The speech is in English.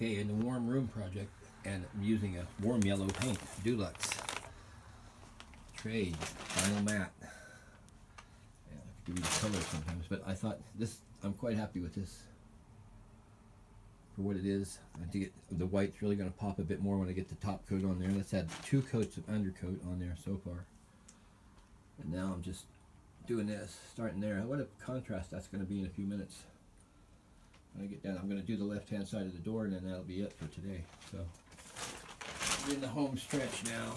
Okay, in the warm room project, and I'm using a warm yellow paint, Dulux. Trade, vinyl matte. Yeah, I could give you the color sometimes, but I thought this, I'm quite happy with this. For what it is, I think it, the white's really going to pop a bit more when I get the top coat on there. Let's add two coats of undercoat on there so far. And now I'm just doing this, starting there. What a contrast that's going to be in a few minutes. When I get down, I'm going to do the left-hand side of the door, and then that'll be it for today. So, we're in the home stretch now.